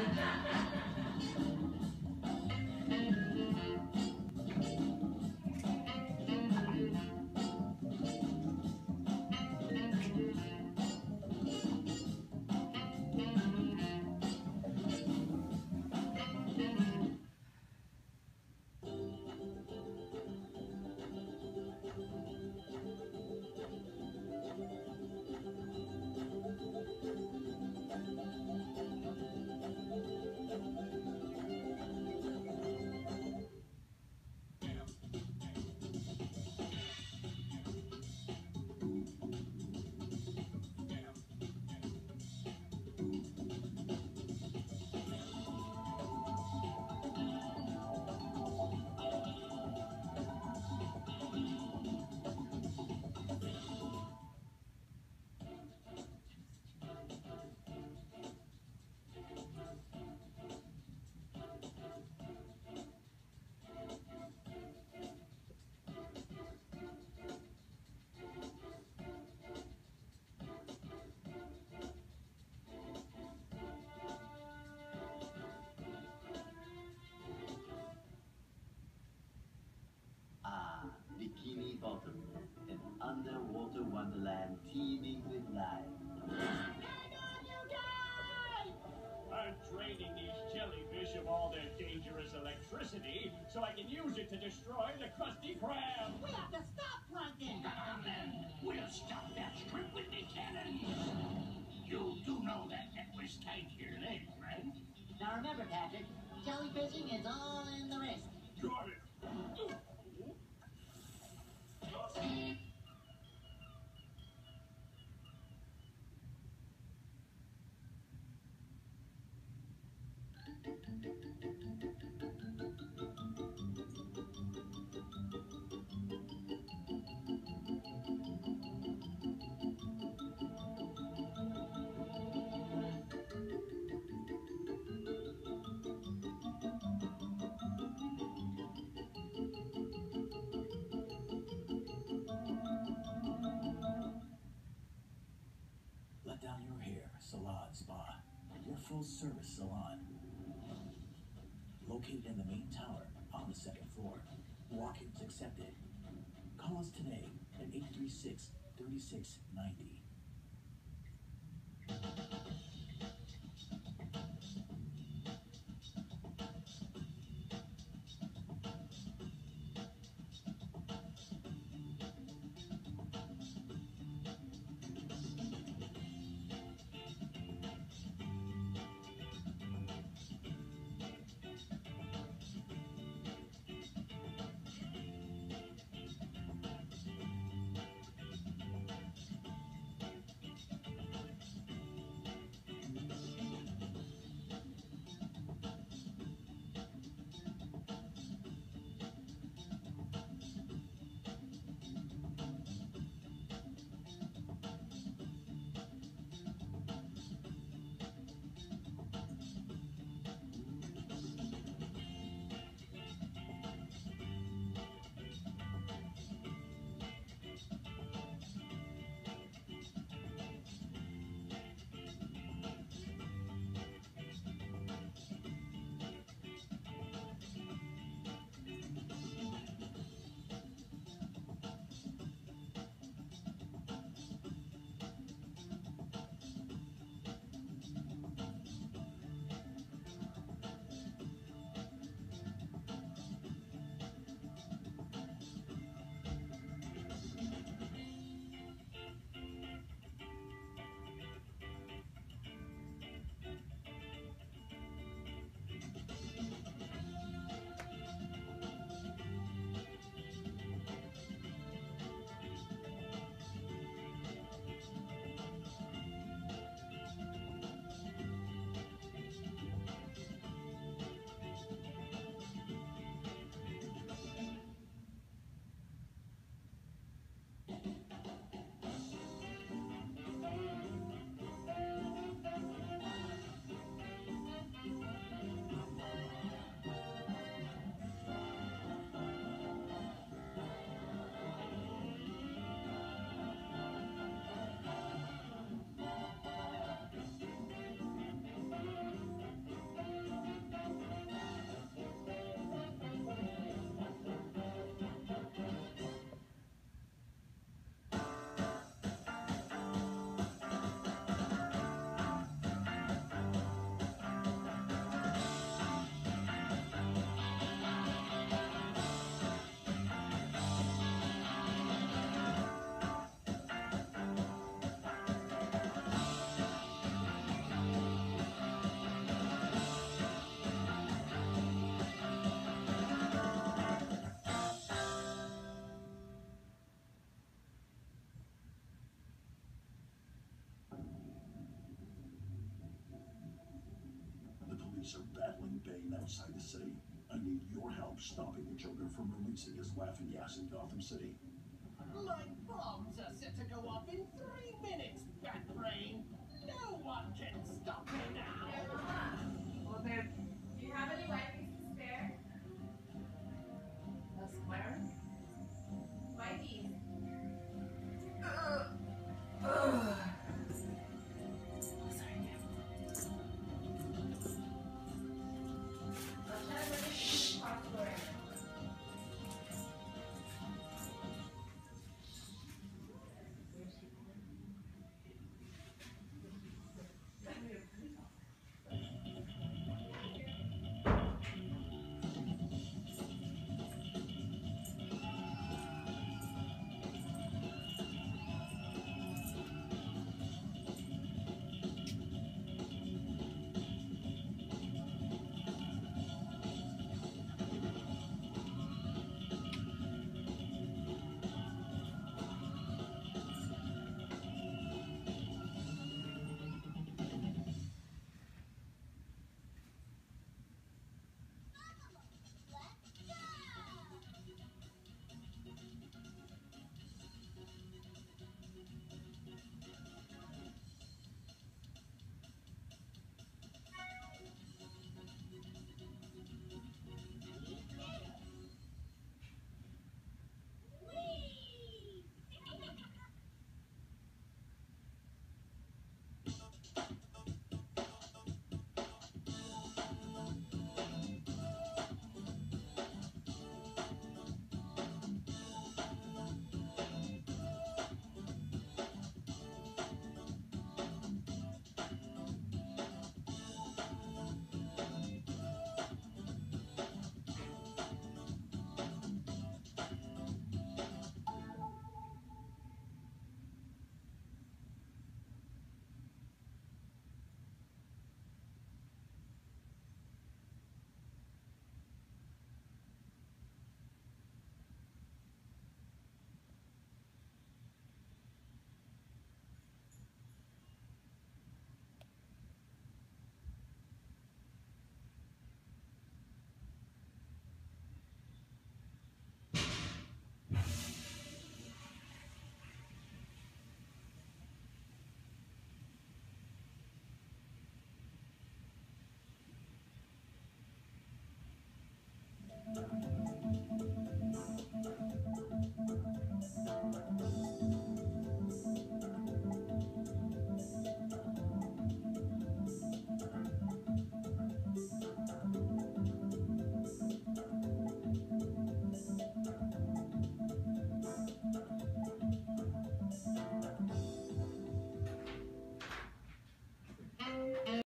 Ah, Bottom, an underwater wonderland teeming with life. I'm draining these jellyfish of all their dangerous electricity so I can use it to destroy the Krusty Krab. We have to stop Plankton! Come then. We'll stop that strip with the cannons. You do know that necklace tied to your leg, right? Now remember, Patrick, jellyfishing is all in the wrist. Got it. Full service salon. Located in the main tower on the second floor. Walk-ins accepted. Call us today at 836 3690. Police are battling Bane outside the city. I need your help stopping the Joker from releasing his laughing gas in Gotham City. My bombs